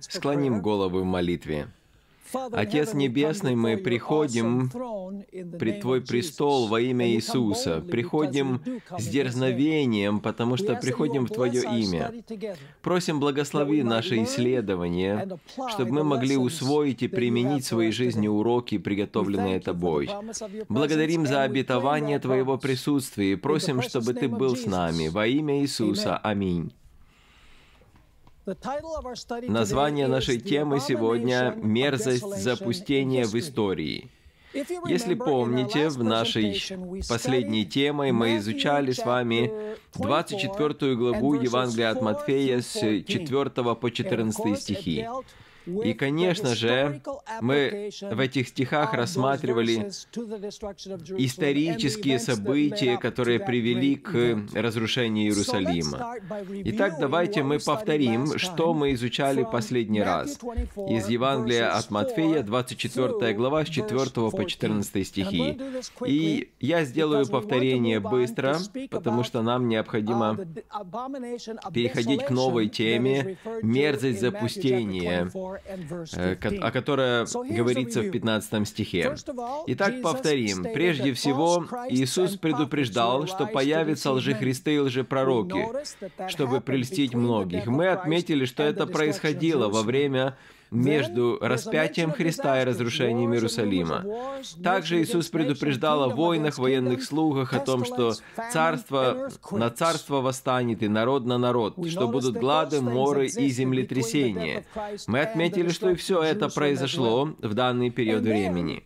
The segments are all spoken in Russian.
Склоним головы в молитве. Отец Небесный, мы приходим пред Твой престол во имя Иисуса. Приходим с дерзновением, потому что приходим в Твое имя. Просим, благослови наши исследования, чтобы мы могли усвоить и применить в своей жизни уроки, приготовленные Тобой. Благодарим за обетование Твоего присутствия и просим, чтобы Ты был с нами. Во имя Иисуса. Аминь. Название нашей темы сегодня «Мерзость запустения в истории». Если помните, в нашей последней темой мы изучали с вами 24 главу Евангелия от Матфея с 4 по 14 стихи. И, конечно же, мы в этих стихах рассматривали исторические события, которые привели к разрушению Иерусалима. Итак, давайте мы повторим, что мы изучали последний раз. Из Евангелия от Матфея, 24 глава, с 4 по 14 стихи. И я сделаю повторение быстро, потому что нам необходимо переходить к новой теме «Мерзость запустения», о которой говорится в 15 стихе. Итак, повторим. Прежде всего, Иисус предупреждал, что появятся лжехристы и лжепророки, чтобы прельстить многих. Мы отметили, что это происходило во время между распятием Христа и разрушением Иерусалима. Также Иисус предупреждал о войнах, военных слугах, о том, что царство на царство восстанет и народ на народ, что будут глады, моры и землетрясения. Мы отметили, что и все это произошло в данный период времени.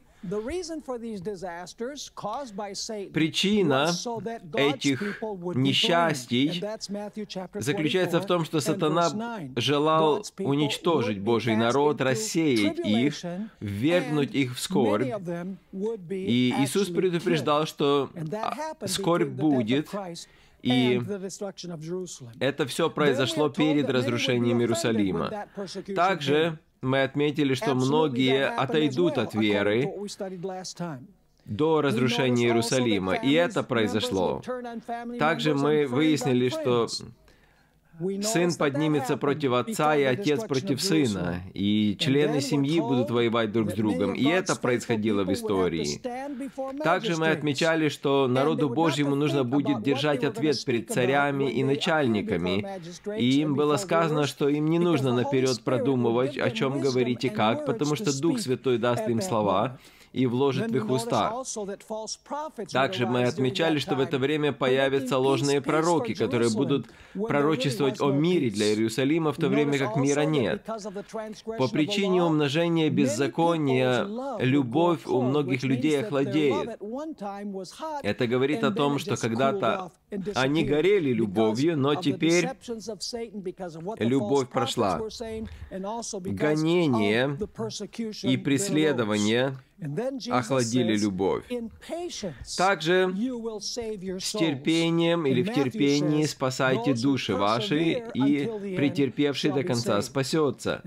Причина этих несчастий заключается в том, что сатана желал уничтожить Божий народ, рассеять их, ввергнуть их в скорбь. И Иисус предупреждал, что скорбь будет, и это все произошло перед разрушением Иерусалима. Также мы отметили, что многие отойдут от веры до разрушения Иерусалима, и это произошло. Также мы выяснили, что Сын поднимется против отца, и отец против сына, и члены семьи будут воевать друг с другом. И это происходило в истории. Также мы отмечали, что народу Божьему нужно будет держать ответ перед царями и начальниками. И им было сказано, что им не нужно наперед продумывать, о чем говорить и как, потому что Дух Святой даст им слова, и вложит в их уста. Также мы отмечали, что в это время появятся ложные пророки, которые будут пророчествовать о мире для Иерусалима, в то время как мира нет. По причине умножения беззакония любовь у многих людей охладеет. Это говорит о том, что когда-то они горели любовью, но теперь любовь прошла. Гонение и преследование охладили любовь. Также с терпением или в терпении спасайте души ваши, и претерпевший до конца спасется.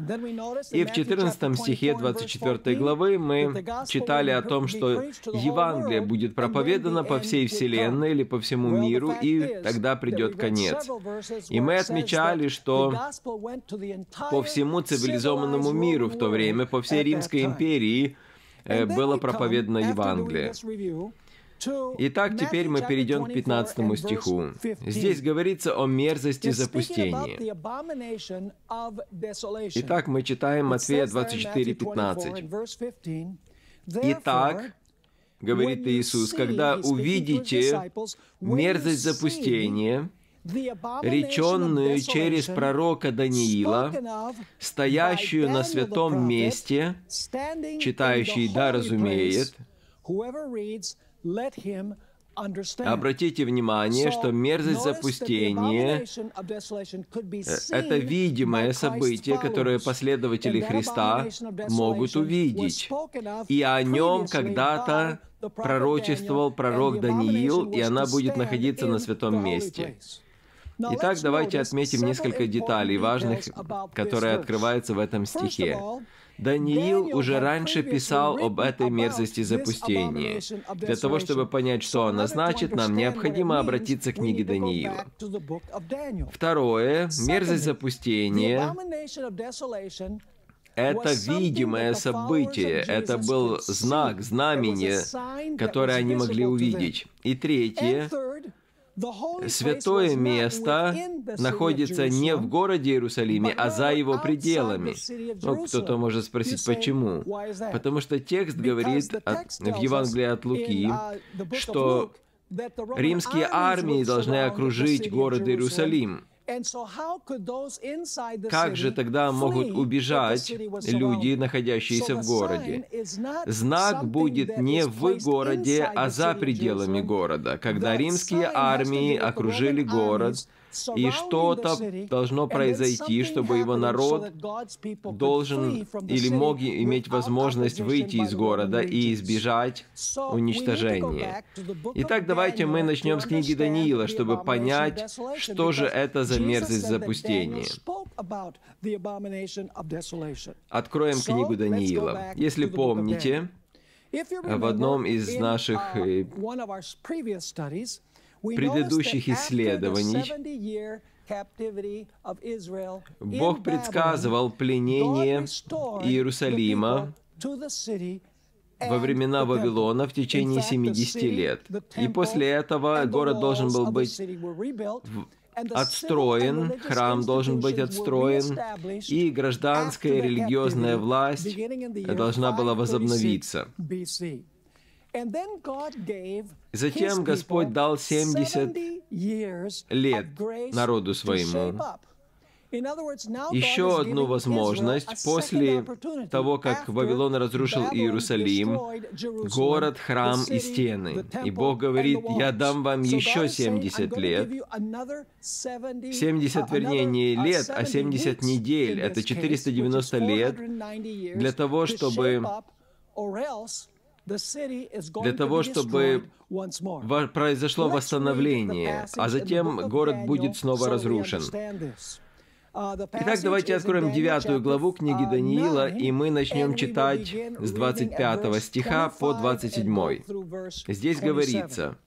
И в 14 стихе 24 главы мы читали о том, что Евангелие будет проповедано по всей вселенной или по всему миру, и тогда придет конец. И мы отмечали, что по всему цивилизованному миру в то время, по всей Римской империи, было проповедано Евангелие. Итак, теперь мы перейдем к 15 стиху. Здесь говорится о мерзости запустения. Итак, мы читаем Матфея 24, 15. Итак, говорит Иисус, когда увидите мерзость запустения, реченную через пророка Даниила, стоящую на святом месте, читающий да разумеет, Обратите внимание, что мерзость запустения – это видимое событие, которое последователи Христа могут увидеть. И о нем когда-то пророчествовал пророк Даниил, и она будет находиться на святом месте. Итак, давайте отметим несколько деталей важных, которые открываются в этом стихе. Даниил уже раньше писал об этой мерзости запустения. Для того, чтобы понять, что она значит, нам необходимо обратиться к книге Даниила. Второе. Мерзость запустения это видимое событие, это был знак, знамение, которое они могли увидеть. И третье, святое место находится не в городе Иерусалиме, а за его пределами. Ну, кто-то может спросить, почему? Потому что текст говорит от, в Евангелии от Луки, что римские армии должны окружить город Иерусалим. Как же тогда могут убежать люди, находящиеся в городе? Знак будет не в городе, а за пределами города. Когда римские армии окружили город, и что-то должно произойти, чтобы его народ должен или мог иметь возможность выйти из города и избежать уничтожения. Итак, давайте мы начнем с книги Даниила, чтобы понять, что же это за мерзость запустения. Откроем книгу Даниила. Если помните, в одном из наших э, предыдущих исследований Бог предсказывал пленение Иерусалима во времена Вавилона в течение 70 лет. И после этого город должен был быть отстроен, храм должен быть отстроен, и гражданская религиозная власть должна была возобновиться. Затем Господь дал 70 лет народу своему. Еще одну возможность после того, как Вавилон разрушил Иерусалим, город, храм и стены. И Бог говорит, я дам вам еще 70 лет. 70, вернее, не лет, а 70 недель. Это 490 лет для того, чтобы для того, чтобы произошло восстановление, а затем город будет снова разрушен. Uh, Итак, давайте откроем девятую главу книги uh, Даниила, и мы начнем читать с 25 стиха по 27. Здесь говорится,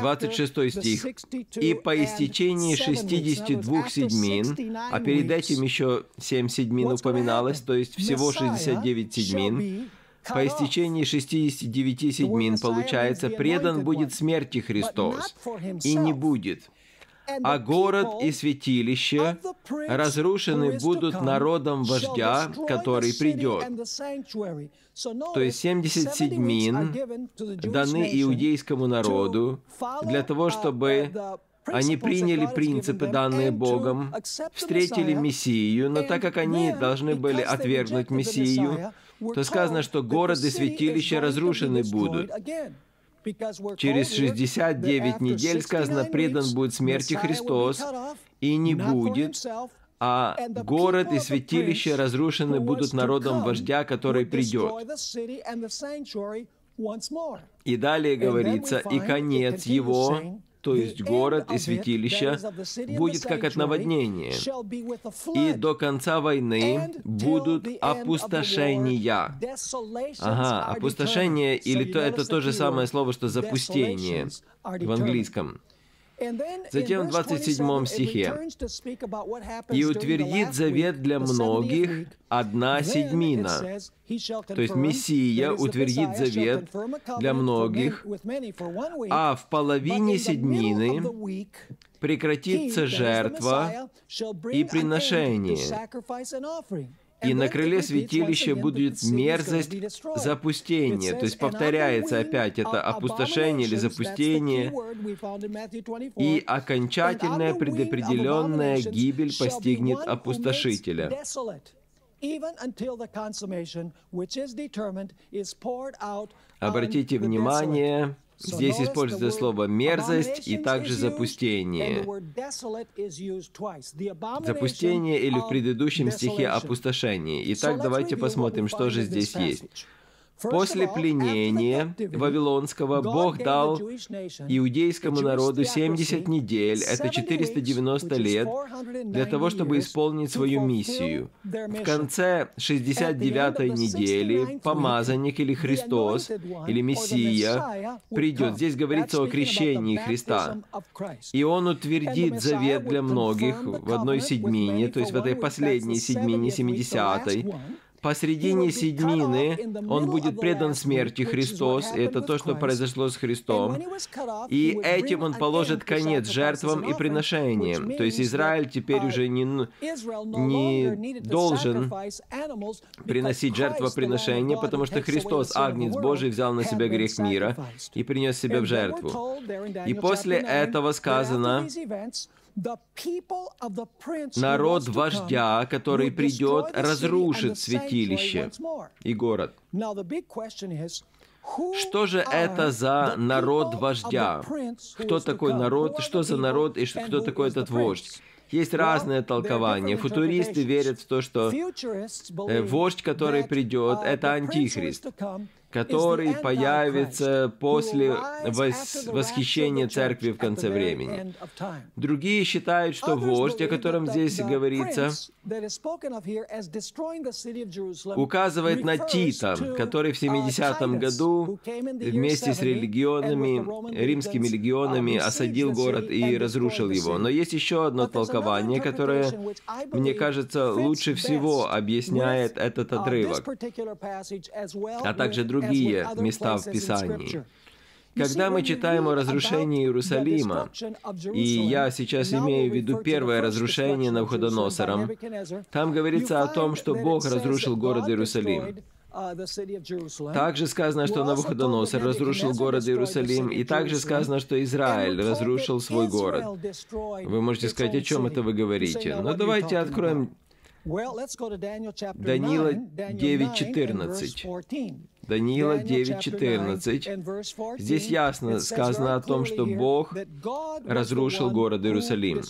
26 стих. «И по истечении 62 седьмин, а перед этим еще 7 седьмин упоминалось, то есть всего 69 седьмин, по истечении 69 седьмин, получается, предан будет смерти Христос, и не будет а город и святилище разрушены будут народом вождя, который придет. То есть 70 седьмин даны иудейскому народу для того, чтобы они приняли принципы, данные Богом, встретили Мессию, но так как они должны были отвергнуть Мессию, то сказано, что город и святилище разрушены будут. Через 69 недель, сказано, предан будет смерти Христос, и не будет, а город и святилище разрушены будут народом вождя, который придет. И далее говорится, и конец его, то есть город и святилище, будет как от наводнения, и до конца войны будут опустошения. Ага, опустошение, или то, это то же самое слово, что запустение в английском. Затем в 27 стихе. «И утвердит завет для многих одна седьмина». То есть Мессия утвердит завет для многих, а в половине седьмины прекратится жертва и приношение. И на крыле святилища будет мерзость запустения. То есть повторяется опять это опустошение или запустение. И окончательная предопределенная гибель постигнет опустошителя. Обратите внимание, Здесь используется слово «мерзость» и также «запустение». Запустение или в предыдущем стихе «опустошение». Итак, давайте посмотрим, что же здесь есть. После пленения Вавилонского Бог дал иудейскому народу 70 недель, это 490 лет, для того, чтобы исполнить свою миссию. В конце 69-й недели помазанник или Христос, или Мессия придет. Здесь говорится о крещении Христа. И Он утвердит завет для многих в одной седьмине, то есть в этой последней седьмине, 70-й, Посредине седьмины он будет предан смерти Христос, и это то, что произошло с Христом. И этим он положит конец жертвам и приношениям. То есть Израиль теперь уже не, не должен приносить жертвоприношения, потому что Христос, Агнец Божий, взял на себя грех мира и принес себя в жертву. И после этого сказано, Народ вождя, который придет, разрушит святилище и город. Что же это за народ вождя? Кто такой народ? Что за народ и кто такой этот вождь? Есть разные толкования. Футуристы верят в то, что э, вождь, который придет, это антихрист который появится после восхищения церкви в конце времени. Другие считают, что вождь, о котором здесь говорится, указывает на Тита, который в 70-м году вместе с религионами, римскими легионами осадил город и разрушил его. Но есть еще одно толкование, которое, мне кажется, лучше всего объясняет этот отрывок, а также другие места в Писании. Когда мы читаем о разрушении Иерусалима, и я сейчас имею в виду первое разрушение Навуходоносором, там говорится о том, что Бог разрушил город Иерусалим. Также сказано, что Навуходоносор разрушил город Иерусалим, и также сказано, что Израиль разрушил свой город. Вы можете сказать, о чем это вы говорите? Но давайте откроем Даниила 9.14. Даниила 9.14. Здесь ясно сказано о том, что Бог разрушил город Иерусалим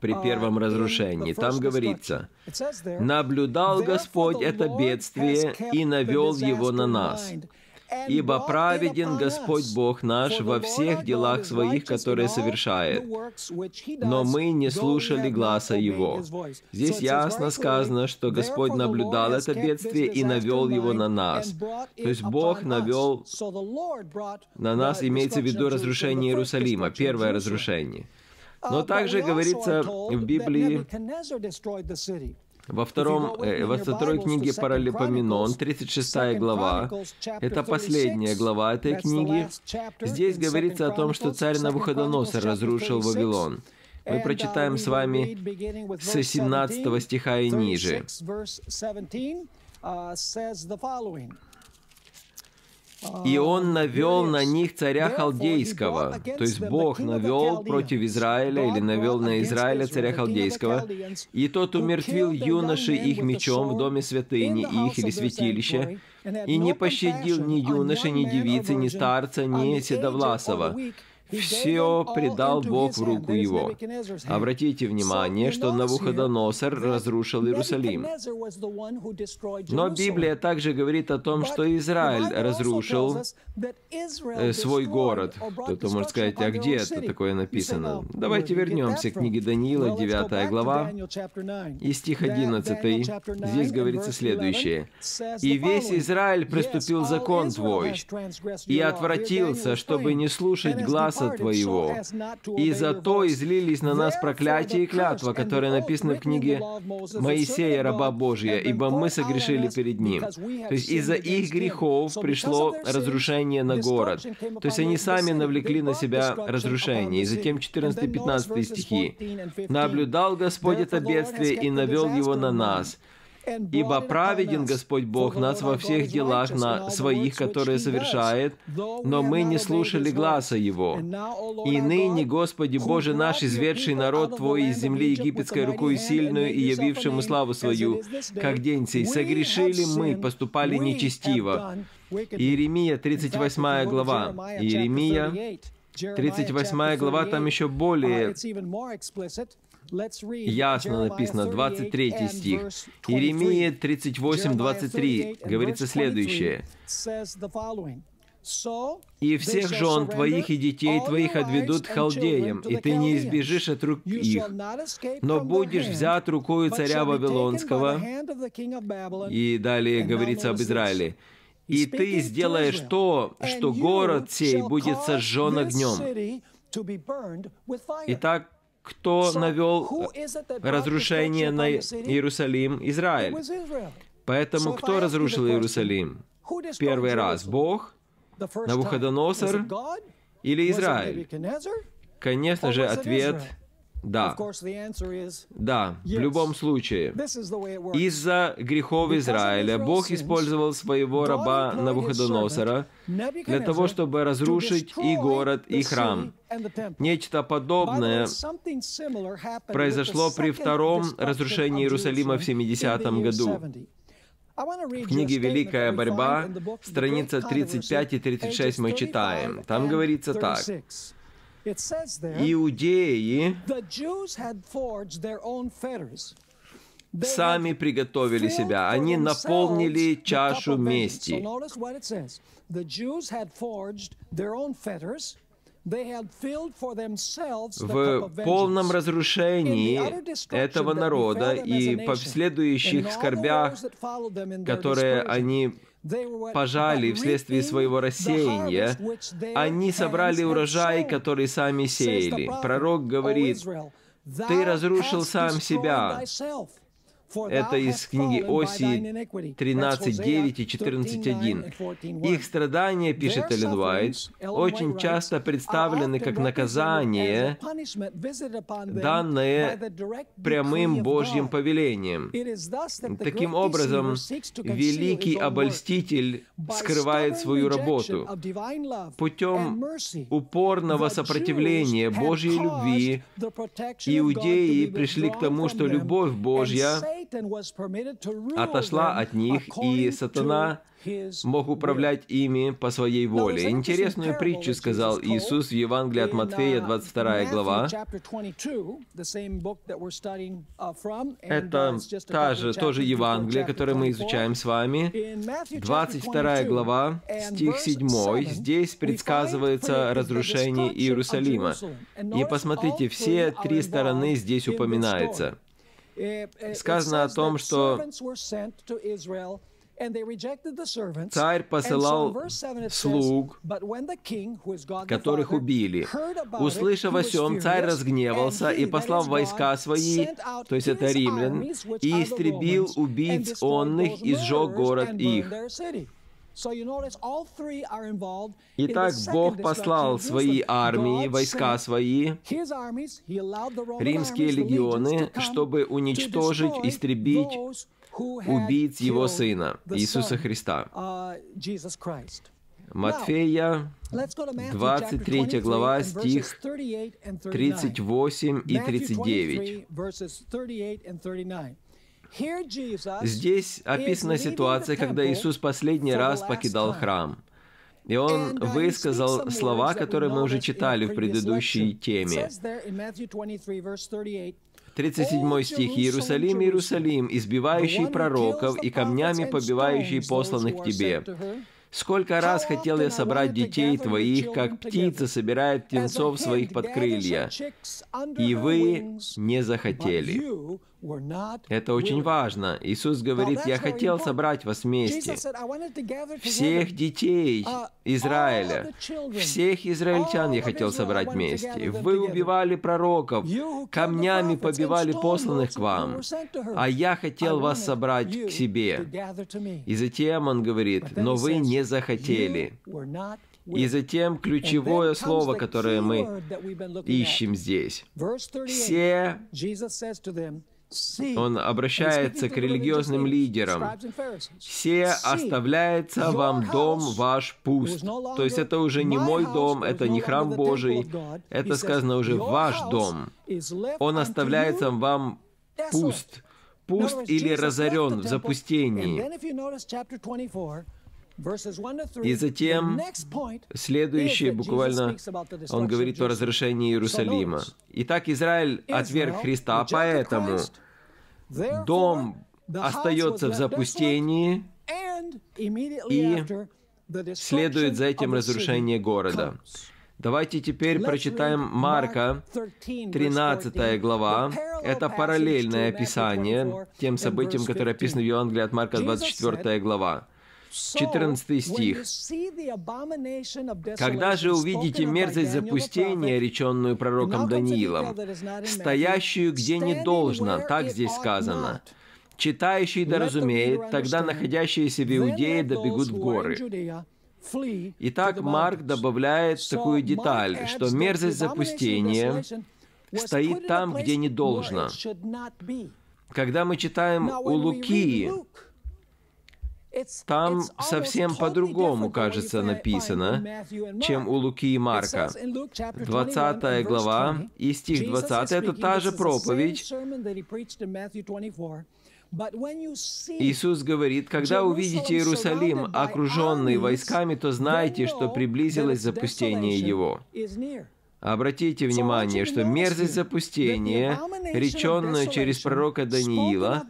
при первом разрушении. Там говорится, «Наблюдал Господь это бедствие и навел его на нас, Ибо праведен Господь Бог наш во всех делах своих, которые совершает. Но мы не слушали гласа Его. Здесь ясно сказано, что Господь наблюдал это бедствие и навел его на нас. То есть Бог навел на нас, имеется в виду разрушение Иерусалима, первое разрушение. Но также говорится в Библии, во, втором, э, во второй книге Паралипоменон, 36 глава, это последняя глава этой книги, здесь говорится о том, что царь Навуходоносор разрушил Вавилон. Мы прочитаем с вами с 17 стиха и ниже. И он навел на них царя Халдейского, то есть Бог навел против Израиля или навел на Израиля царя Халдейского, и тот умертвил юноши их мечом в доме святыни их или святилища, и не пощадил ни юноши, ни девицы, ни старца, ни седовласова, все предал Бог в руку его. Обратите внимание, что Навуходоносор разрушил Иерусалим. Но Библия также говорит о том, что Израиль разрушил э, свой город. Кто-то может сказать, а где это такое написано? Давайте вернемся к книге Даниила, 9 глава, и стих 11. Здесь говорится следующее. «И весь Израиль приступил закон Твой, и отвратился, чтобы не слушать глаза Твоего. И зато излились на нас проклятие и клятва, которые написаны в книге Моисея, раба Божия, ибо мы согрешили перед Ним. То есть из-за их грехов пришло разрушение на город. То есть они сами навлекли на себя разрушение. И затем 14-15 стихи. «Наблюдал Господь это бедствие и навел его на нас». Ибо праведен Господь Бог нас во всех делах на своих, которые совершает, но мы не слушали гласа Его. И ныне, Господи Боже наш, изведший народ Твой из земли египетской рукой сильную и явившему славу Свою, как день сей, согрешили мы, поступали нечестиво. Иеремия, 38 глава. Иеремия, 38 глава, там еще более ясно написано, 23 стих. Иеремия 38, 23 говорится следующее. «И всех жен твоих и детей твоих отведут халдеям, и ты не избежишь от рук их, но будешь взят рукою царя Вавилонского». И далее говорится об Израиле. «И ты сделаешь то, что город сей будет сожжен огнем». Итак, кто навел разрушение на Иерусалим? Израиль. Поэтому кто разрушил Иерусалим? Первый раз Бог, Навуходоносор или Израиль? Конечно же, ответ да. Да, в любом случае. Из-за грехов Израиля Бог использовал своего раба Навуходоносора для того, чтобы разрушить и город, и храм. Нечто подобное произошло при втором разрушении Иерусалима в 70 году. В книге «Великая борьба», страница 35 и 36 мы читаем. Там говорится так. Иудеи сами приготовили себя, они наполнили чашу мести. В полном разрушении этого народа и последующих скорбях, которые они пожали вследствие своего рассеяния, они собрали урожай, который сами сеяли. Пророк говорит, «Ты разрушил сам себя, это из книги Оси 13.9 и 14.1. Их страдания, пишет Эллен Уайт, очень часто представлены как наказание, данное прямым Божьим повелением. Таким образом, великий обольститель скрывает свою работу. Путем упорного сопротивления Божьей любви иудеи пришли к тому, что любовь Божья отошла от них, и сатана мог управлять ими по своей воле. Интересную притчу сказал Иисус в Евангелии от Матфея, 22 глава. Это та же, тоже Евангелие, которое мы изучаем с вами. 22 глава, стих 7. Здесь предсказывается разрушение Иерусалима. И посмотрите, все три стороны здесь упоминаются. Э, э, сказано о том, что Царь посылал слуг, которых убили. Услышав о сем, царь разгневался и, послав войска свои, то есть это римлян, и истребил убийц онных и сжег город их. Итак, Бог послал свои армии, войска свои, римские легионы, чтобы уничтожить, истребить убийц Его Сына, Иисуса Христа. Uh, Матфея, 23 глава, стих 38 и 39. Здесь описана ситуация, когда Иисус последний раз покидал храм. И он высказал слова, которые мы уже читали в предыдущей теме. 37 стих. «Иерусалим, Иерусалим, избивающий пророков и камнями побивающий посланных к тебе. Сколько раз хотел я собрать детей твоих, как птица собирает птенцов своих под крылья, и вы не захотели. Это очень важно. Иисус говорит, «Я хотел собрать вас вместе, всех детей Израиля, всех израильтян я хотел собрать вместе. Вы убивали пророков, камнями побивали посланных к вам, а я хотел вас собрать к себе». И затем он говорит, «Но вы не захотели». И затем ключевое слово, которое мы ищем здесь. Все он обращается к религиозным лидерам. «Все оставляется вам дом ваш пуст». То есть это уже не мой дом, это не храм Божий, это сказано уже «ваш дом». Он оставляется вам пуст, пуст или разорен в запустении. И затем следующее буквально он говорит о разрушении Иерусалима. Итак, Израиль отверг Христа, поэтому дом остается в запустении, и следует за этим разрушение города. Давайте теперь прочитаем Марка, 13 глава. Это параллельное описание тем событиям, которые описаны в Евангелии от Марка, 24 глава. 14 стих. «Когда же увидите мерзость запустения, реченную пророком Даниилом, стоящую где не должно, так здесь сказано, читающий да разумеет, тогда находящиеся в Иудее добегут в горы». Итак, Марк добавляет такую деталь, что мерзость запустения стоит там, где не должно. Когда мы читаем у Луки, там совсем по-другому, кажется, написано, чем у Луки и Марка. 20 глава и стих 20 — это та же проповедь. Иисус говорит, когда увидите Иерусалим, окруженный войсками, то знайте, что приблизилось запустение его. Обратите внимание, что мерзость запустения, реченную через пророка Даниила,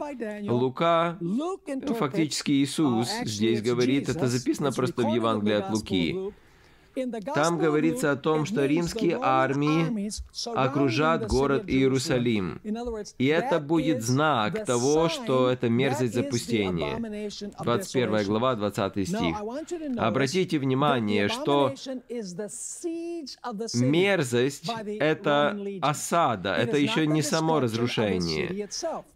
Лука, фактически Иисус здесь говорит, это записано просто в Евангелии от Луки, там говорится о том, что римские армии окружат город Иерусалим. И это будет знак того, что это мерзость запустения. 21 глава, 20 стих. Обратите внимание, что мерзость — это осада, это еще не само разрушение.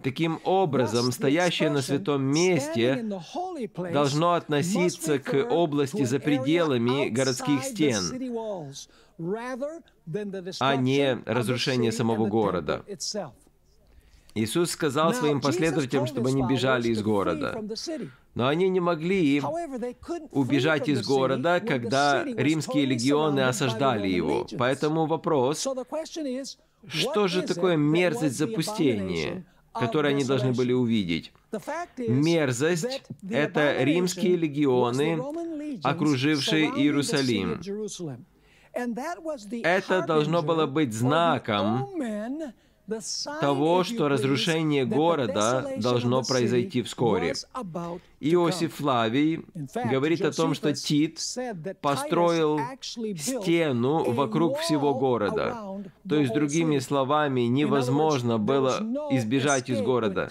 Таким образом, стоящее на святом месте должно относиться к области за пределами городских стен, а не разрушение самого города. Иисус сказал своим последователям, чтобы они бежали из города. Но они не могли убежать из города, когда римские легионы осаждали его. Поэтому вопрос, что же такое мерзость запустения, которое они должны были увидеть? Мерзость — это римские легионы, окружившие Иерусалим. Это должно было быть знаком того, что разрушение города должно произойти вскоре. Иосиф Флавий говорит о том, что Тит построил стену вокруг всего города. То есть, другими словами, невозможно было избежать из города.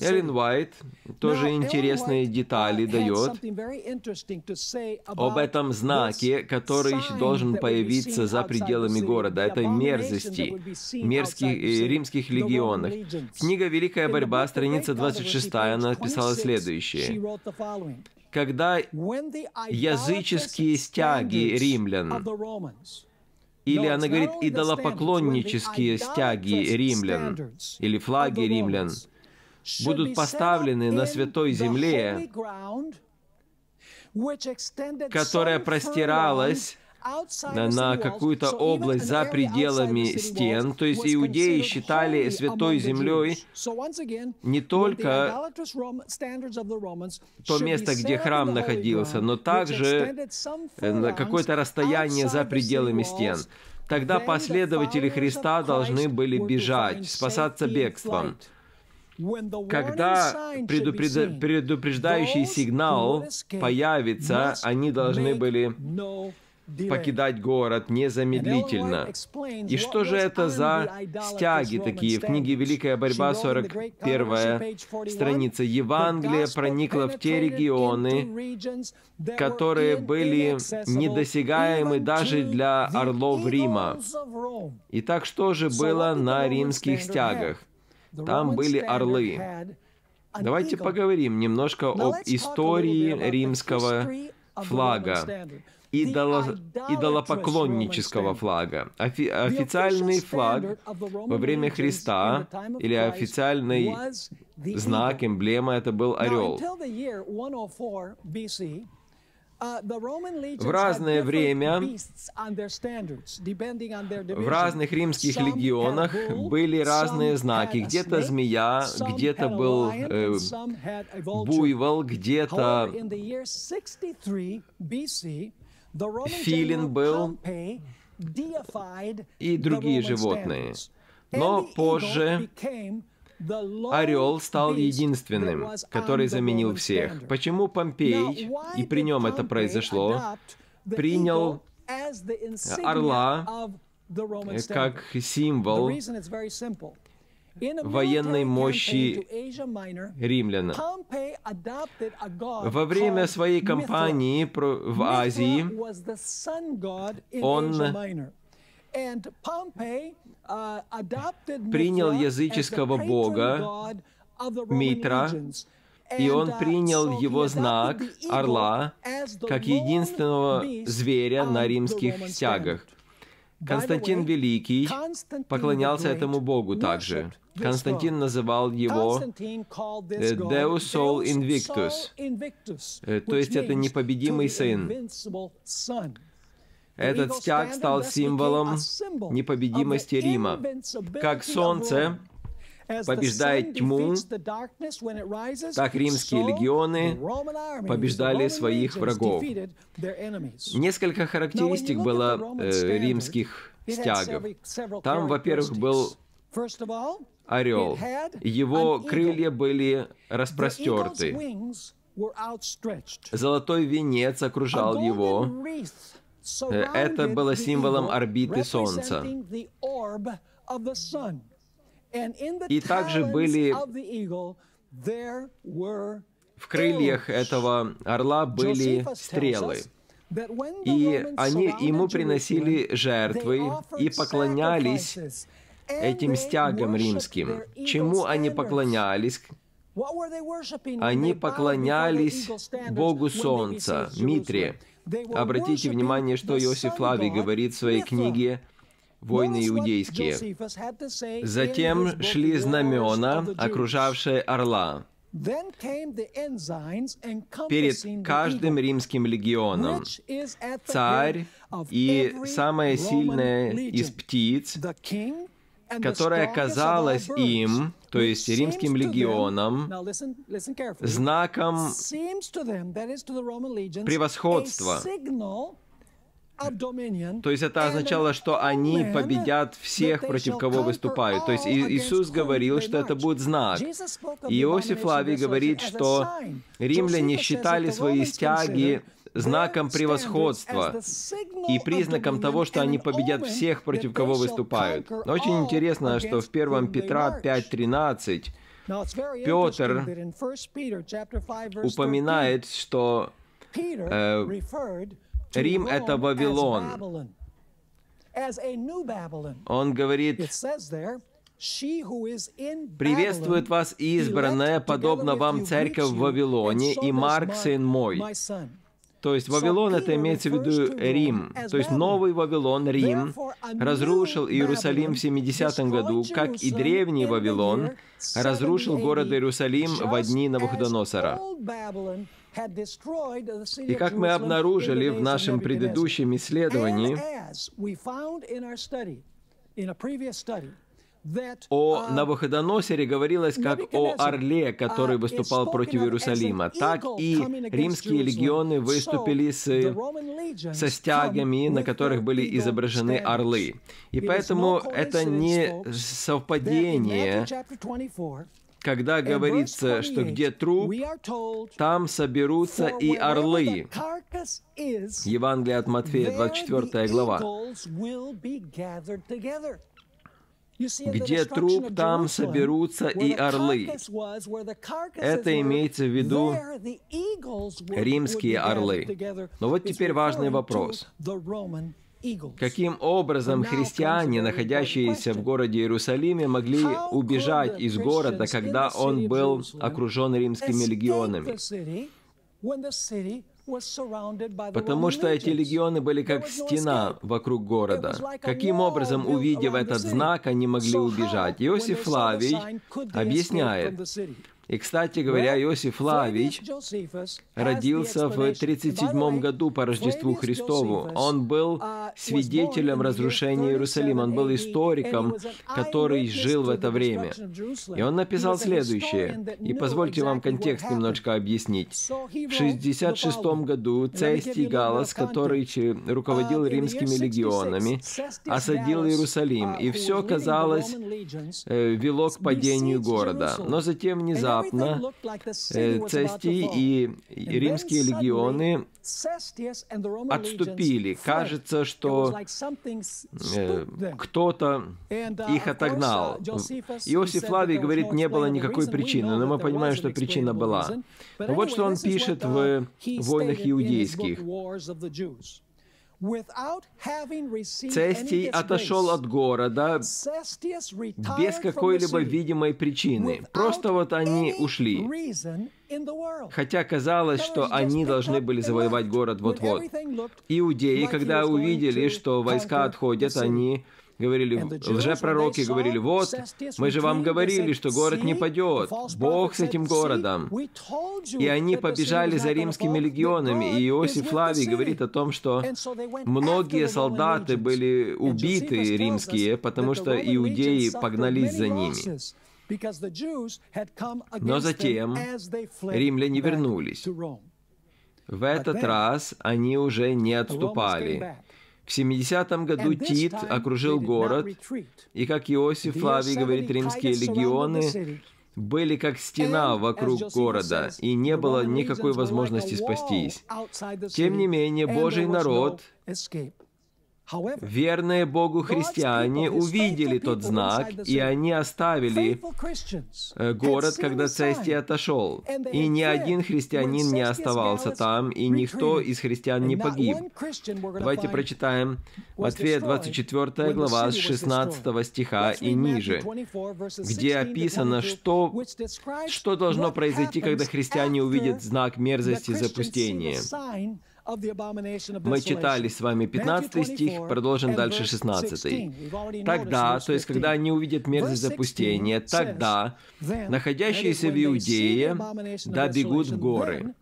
Эллен Уайт тоже интересные детали дает об этом знаке, который должен появиться за пределами города, этой мерзости, мерзких, э, римских легионах. Книга «Великая борьба», страница 26, она написала следующее следующее. Когда языческие стяги римлян, или она говорит идолопоклоннические стяги римлян, или флаги римлян, будут поставлены на святой земле, которая простиралась на какую-то область за пределами стен. То есть иудеи считали святой землей не только то место, где храм находился, но также на какое-то расстояние за пределами стен. Тогда последователи Христа должны были бежать, спасаться бегством. Когда предупреждающий сигнал появится, они должны были покидать город незамедлительно. И что же это за стяги такие? В книге «Великая борьба», 41 страница. Евангелие проникло в те регионы, которые были недосягаемы даже для орлов Рима. Итак, что же было на римских стягах? Там были орлы. Давайте поговорим немножко об истории римского флага идоло, идолопоклоннического флага. Офи, официальный флаг во время Христа или официальный знак, эмблема, это был орел. В разное время в разных римских легионах были разные знаки. Где-то змея, где-то был э, буйвол, где-то филин был и другие животные. Но позже Орел стал единственным, который заменил всех. Почему Помпей, и при нем это произошло, принял орла как символ военной мощи римлян. Во время своей кампании в Азии он принял языческого бога Митра, и он принял его знак орла как единственного зверя на римских стягах. Константин Великий поклонялся этому богу также. Константин называл его Deus Sol Invictus, то есть это непобедимый сын. Этот стяг стал символом непобедимости Рима. Как солнце побеждает тьму, так римские легионы побеждали своих врагов. Несколько характеристик было э, римских стягов. Там, во-первых, был орел. Его крылья были распростерты. Золотой венец окружал его. Э, это было символом орбиты Солнца. И также были в крыльях этого орла были стрелы. И они ему приносили жертвы и поклонялись этим стягам римским. Чему они поклонялись? Они поклонялись Богу Солнца, Митре. Обратите внимание, что Иосиф Флавий говорит в своей книге «Войны иудейские». Затем шли знамена, окружавшие орла. Перед каждым римским легионом царь и самая сильная из птиц, которая казалась им, то есть римским легионам, знаком превосходства. То есть это означало, что они победят всех, против кого выступают. То есть Иисус говорил, что это будет знак. Иосиф Лавий говорит, что римляне считали свои стяги знаком превосходства и признаком того, что они победят всех, против кого выступают. Но очень интересно, что в 1 Петра 5.13 Петр упоминает, что э, Рим — это Вавилон. Он говорит, «Приветствует вас избранная, подобно вам церковь в Вавилоне, и Марк, сын мой». То есть Вавилон это имеется в виду Рим. То есть новый Вавилон, Рим, разрушил Иерусалим в 70 году, как и древний Вавилон разрушил город Иерусалим в дни Навуходоносора. И как мы обнаружили в нашем предыдущем исследовании, о Навуходоносоре говорилось как о орле, который выступал против Иерусалима. Так и римские легионы выступили с, со стягами, на которых были изображены орлы. И поэтому это не совпадение, когда говорится, что где труп, там соберутся и орлы. Евангелие от Матфея, 24 глава. Где труп, там соберутся и орлы. Это имеется в виду римские орлы. Но вот теперь важный вопрос. Каким образом христиане, находящиеся в городе Иерусалиме, могли убежать из города, когда он был окружен римскими легионами? Потому что эти легионы были как стена вокруг города. Каким образом, увидев этот знак, они могли убежать? Иосиф Флавий объясняет, И, кстати говоря, Иосиф Флавич родился в 37 году по Рождеству Христову. Он был свидетелем разрушения Иерусалима, он был историком, который жил в это время. И он написал следующее, и позвольте вам контекст немножко объяснить. В 66 году Цестий Галас, который руководил римскими легионами, осадил Иерусалим, и все, казалось, э, вело к падению города. Но затем внезапно внезапно э, Цестий и римские легионы отступили. Кажется, что э, кто-то их отогнал. Иосиф Лавий говорит, не было никакой причины, но мы понимаем, что причина была. Но вот что он пишет в «Войнах иудейских». Цестий отошел от города без какой-либо видимой причины. Просто вот они ушли. Хотя казалось, что они должны были завоевать город вот-вот. Иудеи, когда увидели, что войска отходят, они говорили, лжепророки говорили, вот, мы же вам говорили, что город не падет, Бог с этим городом. И они побежали за римскими легионами, и Иосиф Флавий говорит о том, что многие солдаты были убиты римские, потому что иудеи погнались за ними. Но затем римляне вернулись. В этот раз они уже не отступали. В 70-м году Тит окружил город, и, как Иосиф Флавий говорит, римские легионы были как стена вокруг города, и не было никакой возможности спастись. Тем не менее, Божий народ Верные Богу христиане увидели тот знак, и они оставили э, город, когда Цестий отошел. И ни один христианин не оставался там, и никто из христиан не погиб. Давайте прочитаем Матфея 24 глава с 16 стиха и ниже, где описано, что, что должно произойти, когда христиане увидят знак мерзости запустения. Мы читали с вами 15 стих, продолжим дальше 16. Тогда, то есть когда они увидят мерзость запустения, тогда находящиеся в Иудее да бегут в горы.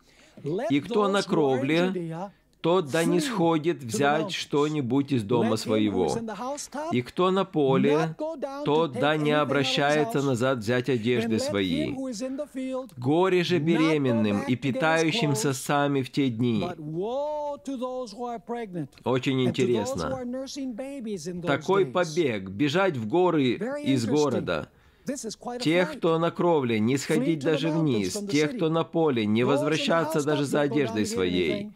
И кто на кровле, тот да не сходит взять что-нибудь из дома своего. И кто на поле, тот да не обращается назад взять одежды свои. Горе же беременным и питающимся сами в те дни. Очень интересно. Такой побег, бежать в горы из города – Тех, кто на кровле, не сходить даже вниз. Тех, кто на поле, не возвращаться даже за одеждой своей.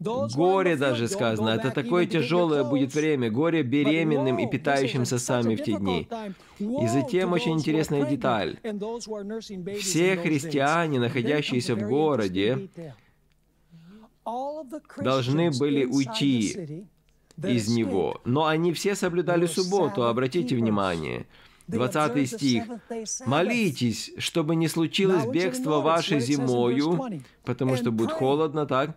Горе даже сказано. Это такое тяжелое будет время. Горе беременным и питающимся сами в те дни. И затем очень интересная деталь. Все христиане, находящиеся в городе, должны были уйти из него. Но они все соблюдали субботу, обратите внимание. 20 стих. «Молитесь, чтобы не случилось бегство ваше зимою, потому что будет холодно, так?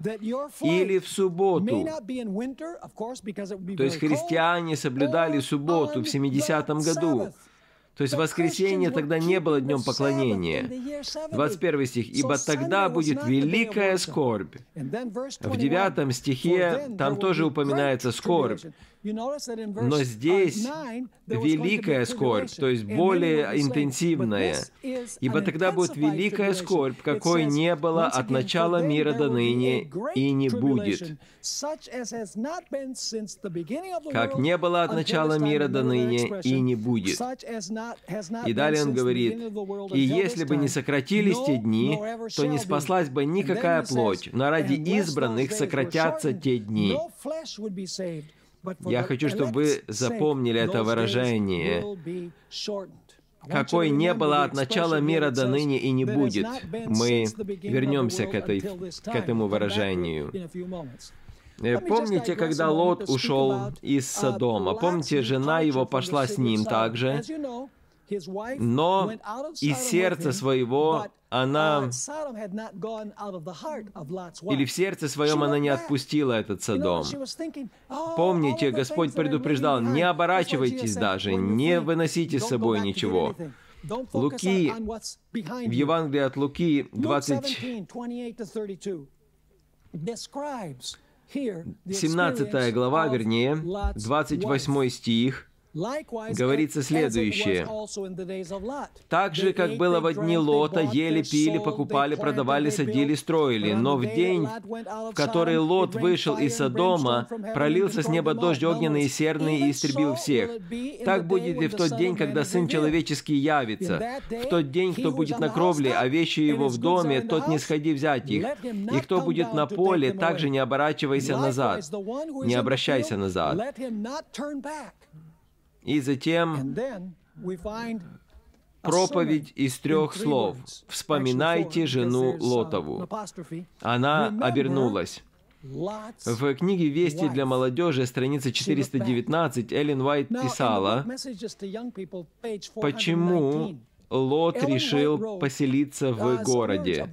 Или в субботу». То есть христиане соблюдали субботу в 70-м году. То есть воскресенье тогда не было днем поклонения. 21 стих. «Ибо тогда будет великая скорбь». В 9 стихе там тоже упоминается скорбь. Но здесь великая скорбь, то есть более интенсивная. Ибо тогда будет великая скорбь, какой не было от начала мира до ныне и не будет. Как не было от начала мира до ныне и не будет. И далее он говорит, «И если бы не сократились те дни, то не спаслась бы никакая плоть, но ради избранных сократятся те дни». Я хочу, чтобы вы запомнили это выражение. Какой не было от начала мира до ныне и не будет. Мы вернемся к, этой, к этому выражению. Э, помните, когда Лот ушел из Содома? Помните, жена его пошла с ним также? Но из сердца своего она... Или в сердце своем она не отпустила этот Содом. Помните, Господь предупреждал, не оборачивайтесь даже, не выносите с собой ничего. Луки, в Евангелии от Луки 20, 17 глава, вернее, 28 стих, говорится следующее. «Так же, как было во дни Лота, ели, пили, покупали, продавали, садили, строили. Но в день, в который Лот вышел из Содома, пролился с неба дождь огненный и серный и истребил всех. Так будет и в тот день, когда Сын Человеческий явится. В тот день, кто будет на кровле, а вещи его в доме, тот не сходи взять их. И кто будет на поле, также не оборачивайся назад. Не обращайся назад. И затем проповедь из трех слов. «Вспоминайте жену Лотову». Она обернулась. В книге «Вести для молодежи», страница 419, Эллен Уайт писала, почему Лот решил поселиться в городе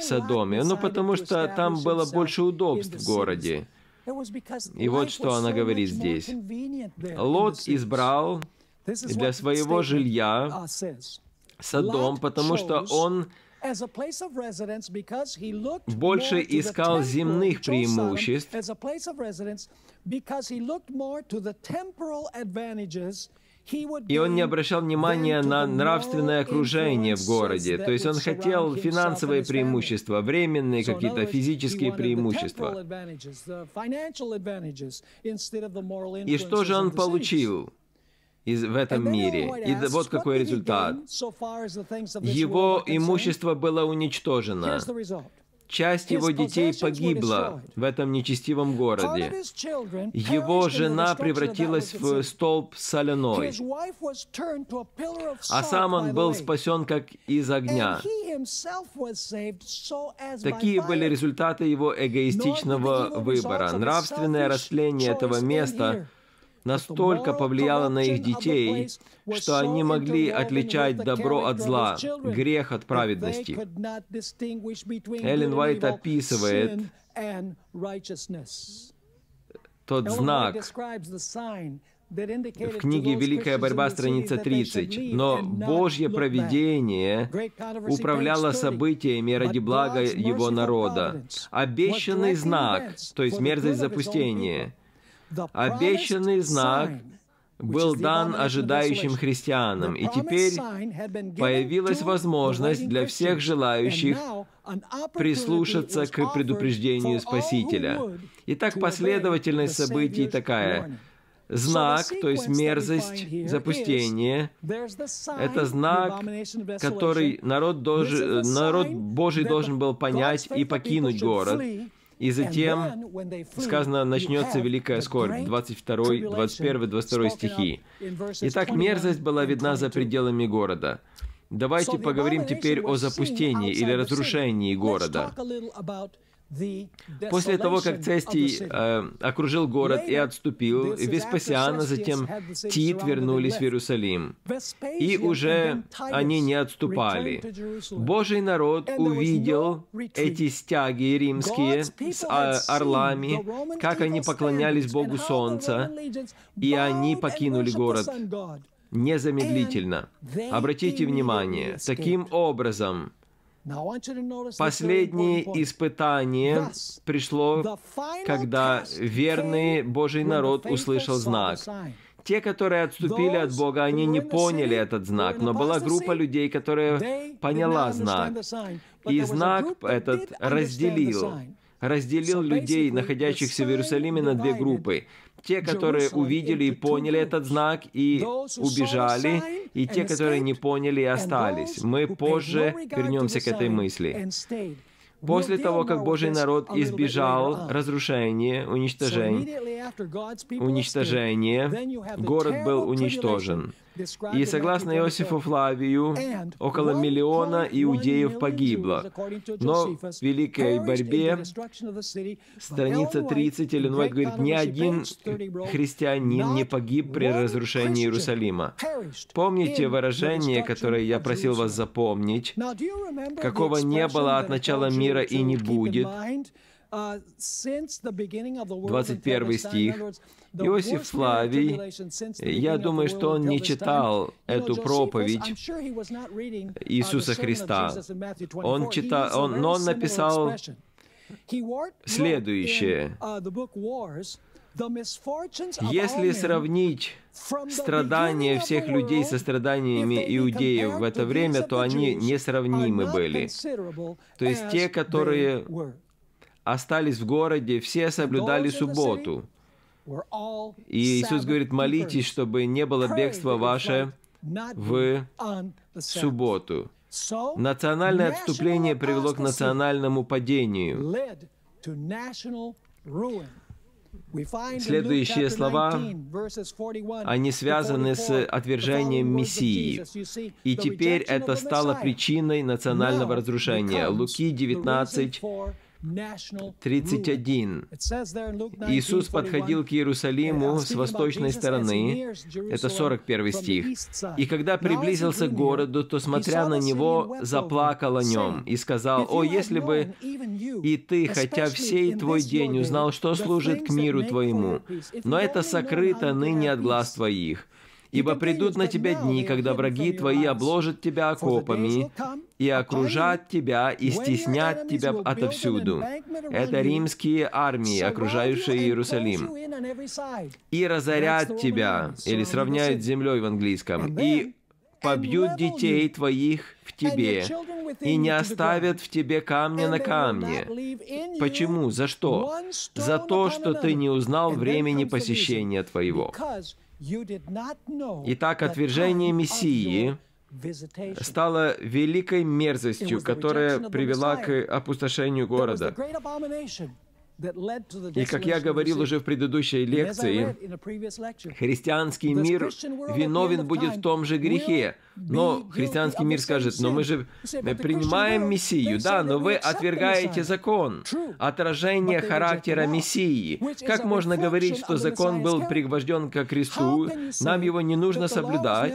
Содоме. Ну, потому что там было больше удобств в городе. И вот что она говорит здесь. Лот избрал для своего жилья Содом, потому что он больше искал земных преимуществ, и он не обращал внимания на нравственное окружение в городе. То есть он хотел финансовые преимущества, временные какие-то физические преимущества. И что же он получил? из, в этом мире. И вот какой результат. Его имущество было уничтожено часть его детей погибла в этом нечестивом городе. Его жена превратилась в столб соляной, а сам он был спасен как из огня. Такие были результаты его эгоистичного выбора. Нравственное растление этого места — настолько повлияло на их детей, что они могли отличать добро от зла, грех от праведности. Эллен Уайт описывает тот знак, в книге «Великая борьба», страница 30. «Но Божье провидение управляло событиями ради блага его народа. Обещанный знак, то есть мерзость запустения, Обещанный знак был дан ожидающим христианам, и теперь появилась возможность для всех желающих прислушаться к предупреждению Спасителя. Итак, последовательность событий такая. Знак, то есть мерзость, запустение, это знак, который народ, должен, народ Божий должен был понять и покинуть город. И затем, сказано, начнется великая скорбь, 22, 21, 22 стихи. Итак, мерзость была видна за пределами города. Давайте поговорим теперь о запустении или разрушении города. После того, как Цестий э, окружил город и отступил, Веспасиан, а затем Тит вернулись в Иерусалим. И уже они не отступали. Божий народ увидел эти стяги римские с а, орлами, как они поклонялись Богу Солнца, и они покинули город. незамедлительно. Обратите внимание, таким образом, Последнее испытание пришло, когда верный Божий народ услышал знак. Те, которые отступили от Бога, они не поняли этот знак, но была группа людей, которая поняла знак. И знак этот разделил разделил людей, находящихся в Иерусалиме, на две группы. Те, которые увидели и поняли этот знак и убежали, и те, которые не поняли и остались. Мы позже вернемся к этой мысли. После того, как Божий народ избежал разрушения, уничтожения, уничтожения, город был уничтожен. И согласно Иосифу Флавию, около миллиона иудеев погибло. Но в великой борьбе, страница 30, Иллиной говорит, ни один христианин не погиб при разрушении Иерусалима. Помните выражение, которое я просил вас запомнить, какого не было от начала мира и не будет, 21 стих. Иосиф Флавий, я думаю, что он не читал эту проповедь Иисуса Христа. Он читал, он, но он написал следующее. Если сравнить страдания всех людей со страданиями иудеев в это время, то они несравнимы были. То есть те, которые остались в городе, все соблюдали субботу. И Иисус говорит, молитесь, чтобы не было бегства ваше в субботу. Национальное отступление привело к национальному падению. Следующие слова, они связаны с отвержением Мессии. И теперь это стало причиной национального разрушения. Луки 19, 31. Иисус подходил к Иерусалиму с восточной стороны, это 41 стих, и когда приблизился к городу, то, смотря на него, заплакал о нем и сказал, «О, если бы и ты, хотя всей твой день узнал, что служит к миру твоему, но это сокрыто ныне от глаз твоих, Ибо придут на тебя дни, когда враги твои обложат тебя окопами и окружат тебя и стеснят тебя отовсюду. Это римские армии, окружающие Иерусалим. И разорят тебя, или сравняют с землей в английском, и побьют детей твоих в тебе, и не оставят в тебе камня на камне. Почему? За что? За то, что ты не узнал времени посещения твоего. Итак, отвержение Мессии стало великой мерзостью, которая привела к опустошению города. И как я говорил уже в предыдущей лекции, христианский мир виновен будет в том же грехе. Но христианский мир скажет, но мы же принимаем Мессию, да, но вы отвергаете закон, отражение характера Мессии. Как можно говорить, что закон был пригвожден ко кресту, нам его не нужно соблюдать,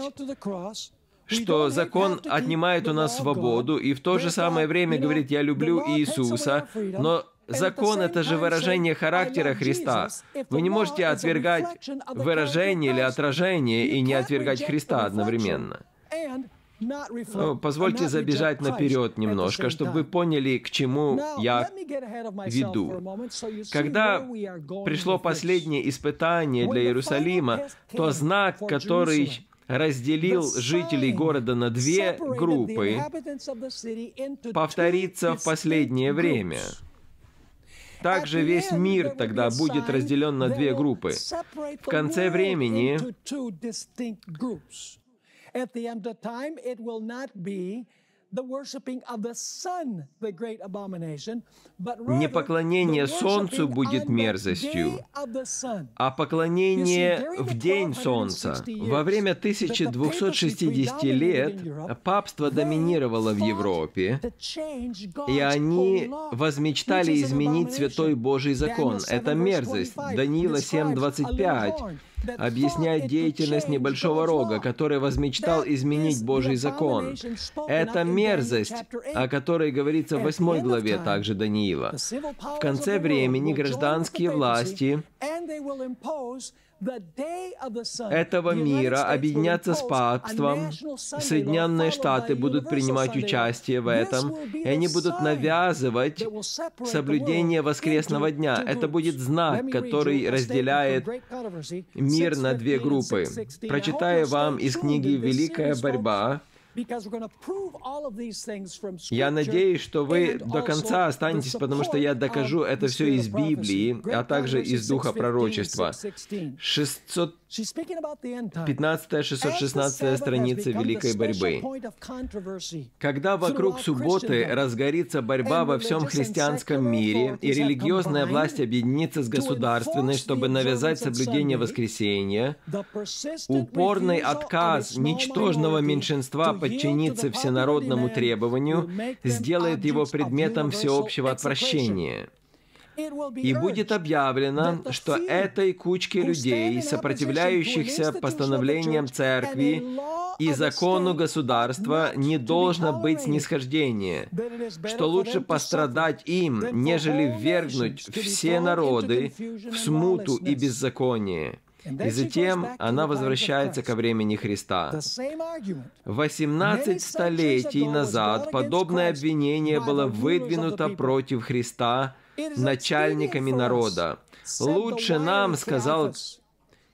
что закон отнимает у нас свободу, и в то же самое время говорит, я люблю Иисуса, но Закон — это же выражение характера Христа. Вы не можете отвергать выражение или отражение и не отвергать Христа одновременно. Ну, позвольте забежать наперед немножко, чтобы вы поняли, к чему я веду. Когда пришло последнее испытание для Иерусалима, то знак, который разделил жителей города на две группы, повторится в последнее время. Также весь мир тогда будет разделен на две группы. В конце времени не поклонение Солнцу будет мерзостью, а поклонение в день Солнца. Во время 1260 лет папство доминировало в Европе, и они возмечтали изменить Святой Божий закон. Это мерзость. Даниила 7.25 объясняет деятельность небольшого рога, который возмечтал изменить Божий закон. Это мерзость, о которой говорится в 8 главе также Даниила. В конце времени гражданские власти этого мира объединятся с папством, Соединенные Штаты будут принимать участие в этом, и они будут навязывать соблюдение воскресного дня. Это будет знак, который разделяет мир на две группы. Прочитаю вам из книги «Великая борьба», я надеюсь, что вы до конца останетесь, потому что я докажу это все из Библии, а также из Духа Пророчества. 600 15-616 страница Великой борьбы. Когда вокруг субботы разгорится борьба во всем христианском мире, и религиозная власть объединится с государственной, чтобы навязать соблюдение воскресения, упорный отказ ничтожного меньшинства подчиниться всенародному требованию сделает его предметом всеобщего отвращения. И будет объявлено, что этой кучке людей, сопротивляющихся постановлениям церкви и закону государства, не должно быть снисхождения, что лучше пострадать им, нежели ввергнуть все народы в смуту и беззаконие. И затем она возвращается ко времени Христа. 18 столетий назад подобное обвинение было выдвинуто против Христа начальниками народа. «Лучше нам, — сказал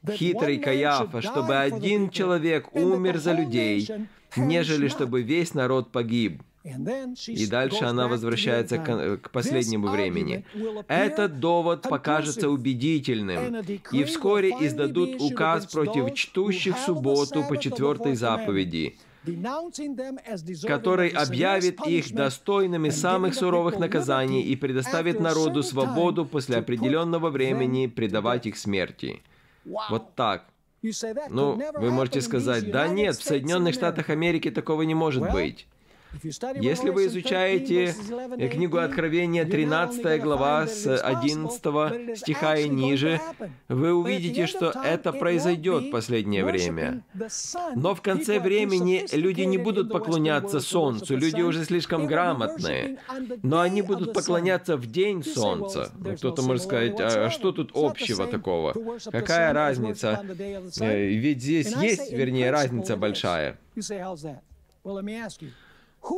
хитрый Каяфа, — чтобы один человек умер за людей, нежели чтобы весь народ погиб». И дальше она возвращается к, к последнему времени. Этот довод покажется убедительным, и вскоре издадут указ против чтущих субботу по четвертой заповеди, который объявит их достойными самых суровых наказаний и предоставит народу свободу после определенного времени предавать их смерти. Вот так. Ну, вы можете сказать, да нет, в Соединенных Штатах Америки такого не может быть. Если вы изучаете книгу Откровения, 13 глава с 11 стиха и ниже, вы увидите, что это произойдет в последнее время. Но в конце времени люди не будут поклоняться Солнцу, люди уже слишком грамотные, но они будут поклоняться в день Солнца. Кто-то может сказать, а что тут общего такого? Какая разница? Э, ведь здесь есть, вернее, разница большая.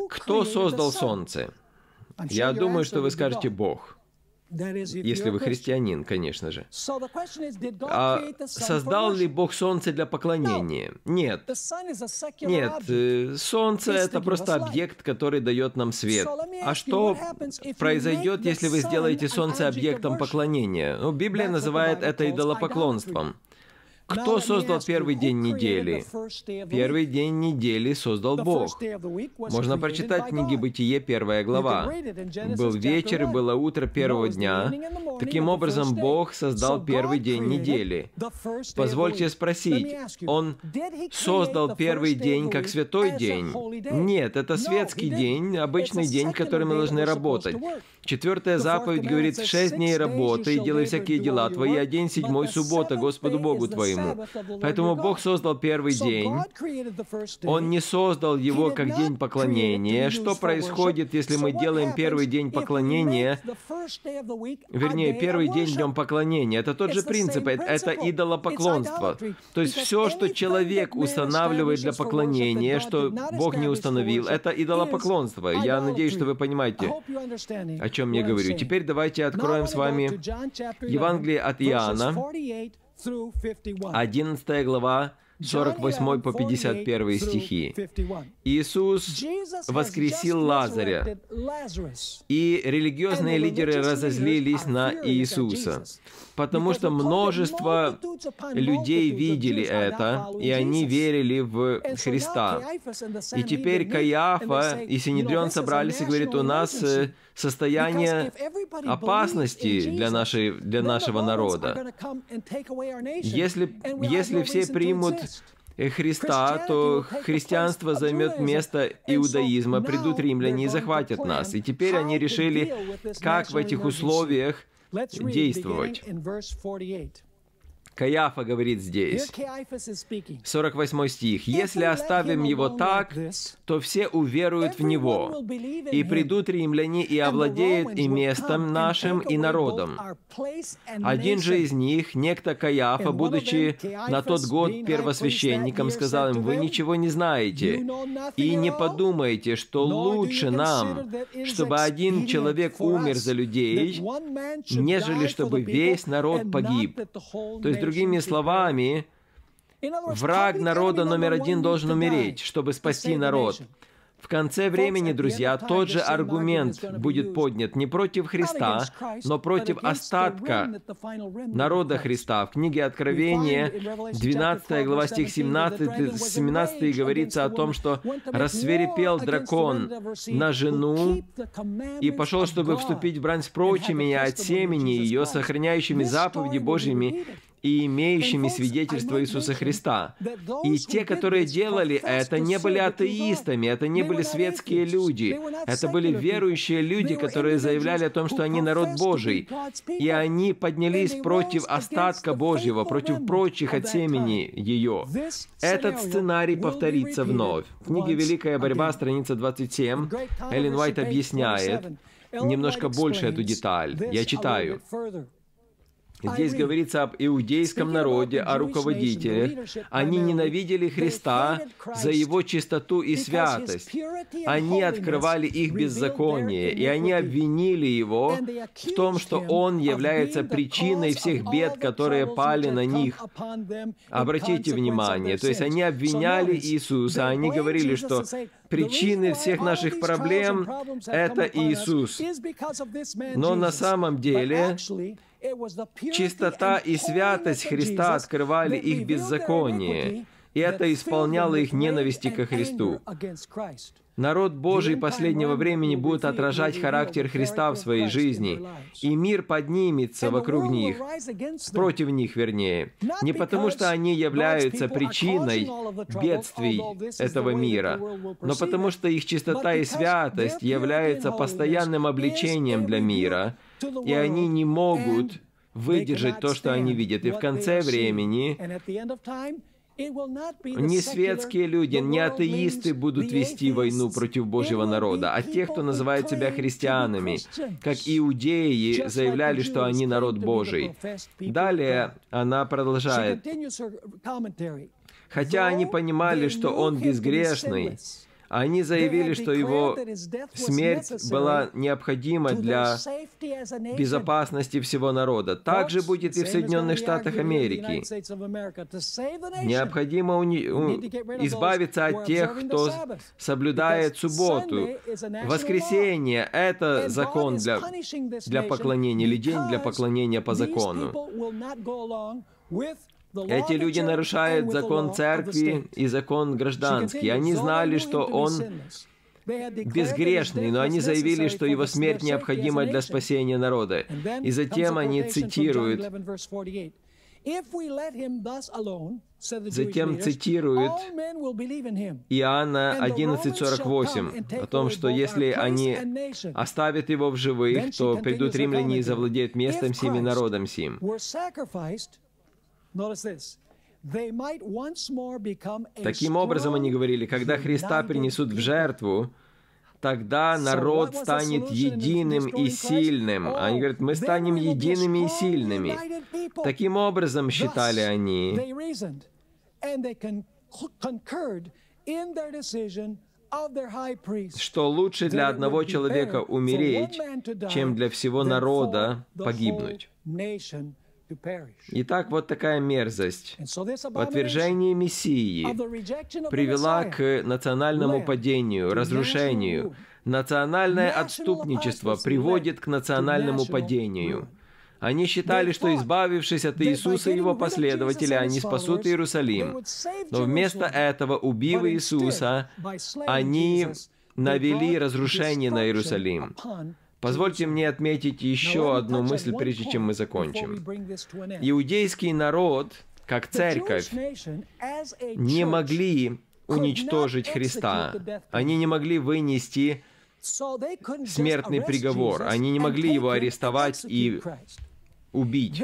Кто создал Солнце? Я думаю, что вы скажете Бог. Если вы христианин, конечно же. А создал ли Бог Солнце для поклонения? Нет. Нет, э, Солнце — это просто объект, который дает нам свет. А что произойдет, если вы сделаете Солнце объектом поклонения? Ну, Библия называет это идолопоклонством. Кто создал первый день недели? Первый день недели создал Бог. Можно прочитать в книге «Бытие», первая глава. Был вечер и было утро первого дня. Таким образом, Бог создал первый день недели. Позвольте спросить, Он создал первый день как святой день? Нет, это светский день, обычный день, который мы должны работать. Четвертая заповедь говорит, в шесть дней работай, делай всякие дела твои, а день седьмой суббота Господу Богу твоему. Поэтому Бог создал первый день. Он не создал его как день поклонения. Что происходит, если мы делаем первый день поклонения, вернее, первый день днем поклонения? Это тот же принцип, это идолопоклонство. То есть все, что человек устанавливает для поклонения, что Бог не установил, это идолопоклонство. Я надеюсь, что вы понимаете, о чем я говорю. Теперь давайте откроем с вами Евангелие от Иоанна, 11 глава, 48 по 51 стихи. Иисус воскресил Лазаря, и религиозные лидеры разозлились на Иисуса потому что множество людей видели это, и они верили в Христа. И теперь Каяфа и Синедрион собрались и говорит, у нас э, состояние опасности для, нашей, для нашего народа. Если, если все примут Христа, то христианство займет место иудаизма, придут римляне и захватят нас. И теперь они решили, как в этих условиях действовать. Каяфа говорит здесь, 48 стих, «Если оставим его так, то все уверуют в него, и придут римляне и овладеют и местом нашим, и народом. Один же из них, некто Каяфа, будучи на тот год первосвященником, сказал им, «Вы ничего не знаете, и не подумайте, что лучше нам, чтобы один человек умер за людей, нежели чтобы весь народ погиб». То есть Другими словами, враг народа номер один должен умереть, чтобы спасти народ. В конце времени, друзья, тот же аргумент будет поднят не против Христа, но против остатка народа Христа. В книге Откровения, 12 глава стих 17, 17 говорится о том, что «рассверепел дракон на жену и пошел, чтобы вступить в брань с прочими и от семени ее, сохраняющими заповеди Божьими и имеющими свидетельство Иисуса Христа. И те, которые делали это, не были атеистами, это не были светские люди, это были верующие люди, которые заявляли о том, что они народ Божий, и они поднялись против остатка Божьего, против прочих от семени ее. Этот сценарий повторится вновь. В книге «Великая борьба», страница 27, Эллен Уайт объясняет немножко больше эту деталь. Я читаю. Здесь говорится об иудейском народе, о руководителях. Они ненавидели Христа за его чистоту и святость. Они открывали их беззаконие, и они обвинили его в том, что он является причиной всех бед, которые пали на них. Обратите внимание, то есть они обвиняли Иисуса, они говорили, что причины всех наших проблем — это Иисус. Но на самом деле Чистота и святость Христа открывали их беззаконие, и это исполняло их ненависти ко Христу. Народ Божий последнего времени будет отражать характер Христа в своей жизни, и мир поднимется вокруг них, против них вернее, не потому что они являются причиной бедствий этого мира, но потому что их чистота и святость являются постоянным обличением для мира, и они не могут выдержать то, что они видят. И в конце времени не светские люди, не атеисты будут вести войну против Божьего народа, а те, кто называет себя христианами, как иудеи заявляли, что они народ Божий. Далее она продолжает. Хотя они понимали, что он безгрешный, они заявили, что его смерть была необходима для безопасности всего народа. Так же будет и в Соединенных Штатах Америки. Необходимо уни... избавиться от тех, кто соблюдает субботу. Воскресенье — это закон для, для поклонения, или день для поклонения по закону. Эти люди нарушают закон церкви и закон гражданский. Они знали, что он безгрешный, но они заявили, что его смерть необходима для спасения народа. И затем они цитируют. Затем цитирует Иоанна 11.48 о том, что если они оставят его в живых, то придут римляне и завладеют местом сими народом сим. Таким образом, они говорили, когда Христа принесут в жертву, тогда народ станет единым и сильным. Oh, они говорят, мы станем едиными и сильными. Таким образом, считали они, что лучше для одного человека умереть, чем для всего народа погибнуть. Итак, вот такая мерзость в отвержении Мессии привела к национальному падению, разрушению. Национальное отступничество приводит к национальному падению. Они считали, что избавившись от Иисуса и его последователей, они спасут Иерусалим. Но вместо этого, убив Иисуса, они навели разрушение на Иерусалим. Позвольте мне отметить еще одну мысль, прежде чем мы закончим. Иудейский народ, как церковь, не могли уничтожить Христа. Они не могли вынести смертный приговор. Они не могли его арестовать и убить.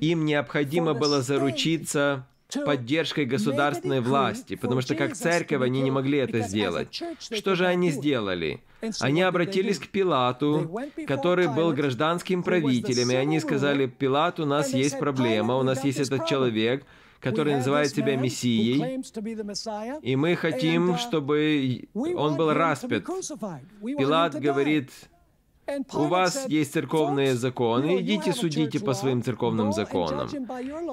Им необходимо было заручиться поддержкой государственной власти, потому что как церковь они не могли это сделать. Что же они сделали? Они обратились к Пилату, который был гражданским правителем, и они сказали, Пилат, у нас есть проблема, у нас есть этот человек, который называет себя Мессией, и мы хотим, чтобы он был распят. Пилат говорит, у вас есть церковные законы, идите судите по своим церковным законам.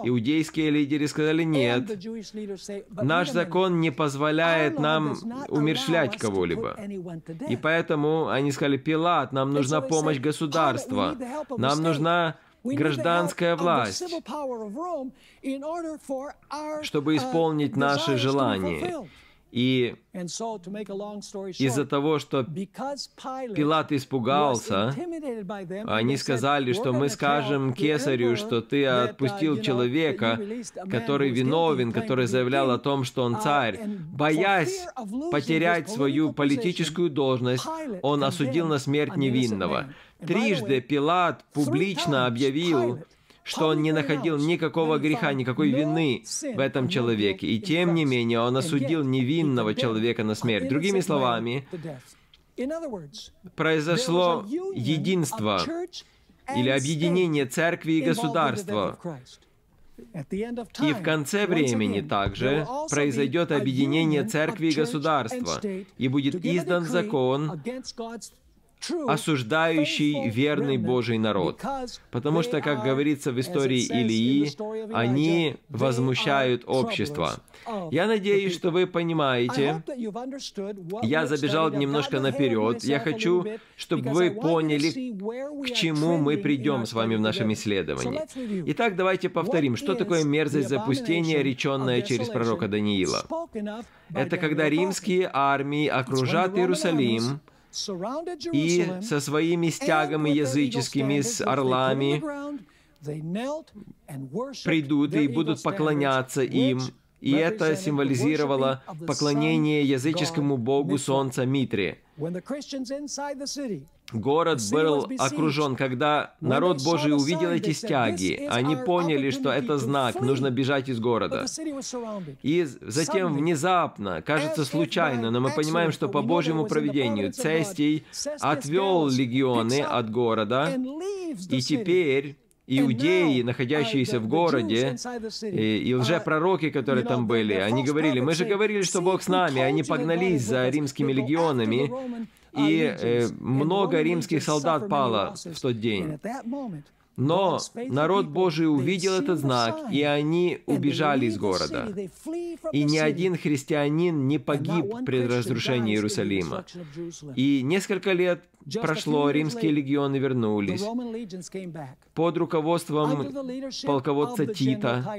Иудейские лидеры сказали, нет, наш закон не позволяет нам умершлять кого-либо. И поэтому они сказали, Пилат, нам нужна помощь государства, нам нужна гражданская власть, чтобы исполнить наши желания. И из-за того, что Пилат испугался, они сказали, что мы скажем кесарю, что ты отпустил человека, который виновен, который заявлял о том, что он царь. Боясь потерять свою политическую должность, он осудил на смерть невинного. Трижды Пилат публично объявил, что он не находил никакого греха, никакой вины в этом человеке. И тем не менее, он осудил невинного человека на смерть. Другими словами, произошло единство или объединение церкви и государства. И в конце времени также произойдет объединение церкви и государства, и будет издан закон, осуждающий верный Божий народ. Потому что, как говорится в истории Илии, они возмущают общество. Я надеюсь, что вы понимаете. Я забежал немножко наперед. Я хочу, чтобы вы поняли, к чему мы придем с вами в нашем исследовании. Итак, давайте повторим, что такое мерзость запустения, реченная через пророка Даниила. Это когда римские армии окружат Иерусалим, и со своими стягами языческими, с орлами, придут и будут поклоняться им, и это символизировало поклонение языческому богу солнца Митре. Город был окружен, когда народ Божий увидел эти стяги, они поняли, что это знак, нужно бежать из города. И затем внезапно, кажется случайно, но мы понимаем, что по Божьему проведению Цестий отвел легионы от города, и теперь иудеи, находящиеся в городе, и, и лжепророки, которые там были, они говорили, мы же говорили, что Бог с нами, они погнались за римскими легионами, и э, много римских солдат пало в тот день. Но народ Божий увидел этот знак, и они убежали из города. И ни один христианин не погиб при разрушении Иерусалима. И несколько лет прошло, римские легионы вернулись. Под руководством полководца Тита.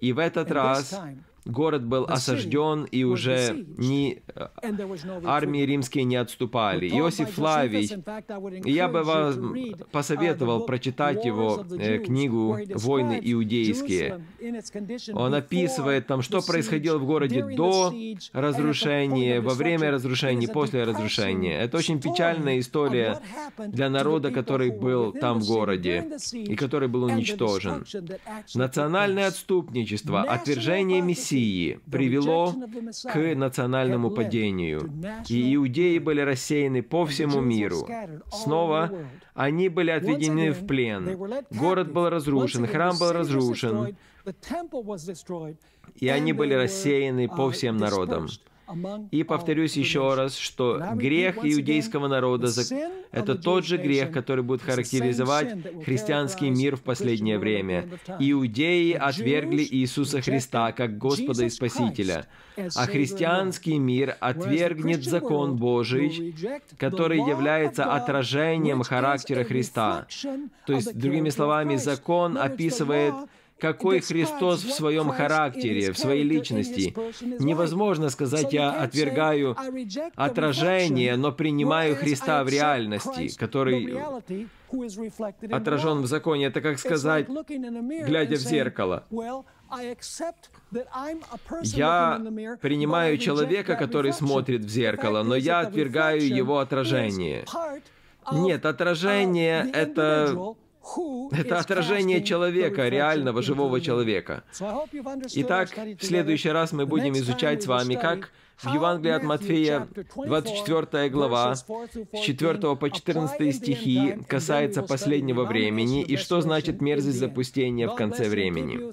И в этот раз Город был осажден, и уже ни э, армии римские не отступали. Иосиф Флавий, я бы вам посоветовал прочитать его э, книгу «Войны иудейские». Он описывает там, что происходило в городе до разрушения, во время разрушения, после разрушения. Это очень печальная история для народа, который был там в городе и который был уничтожен. Национальное отступничество, отвержение Мессии, Мессии привело к национальному падению, и иудеи были рассеяны по всему миру. Снова они были отведены в плен. Город был разрушен, храм был разрушен, и они были рассеяны по всем народам. И повторюсь еще раз, что грех иудейского народа – это тот же грех, который будет характеризовать христианский мир в последнее время. Иудеи отвергли Иисуса Христа как Господа и Спасителя, а христианский мир отвергнет закон Божий, который является отражением характера Христа. То есть, другими словами, закон описывает какой Христос в своем характере, в своей личности. Невозможно сказать, я отвергаю отражение, но принимаю Христа в реальности, который отражен в законе. Это как сказать, глядя в зеркало. Я принимаю человека, который смотрит в зеркало, но я отвергаю его отражение. Нет, отражение — это это отражение человека, реального живого человека. Итак, в следующий раз мы будем изучать с вами, как в Евангелии от Матфея, 24 глава, с 4 по 14 стихи касается последнего времени и что значит мерзость запустения в конце времени.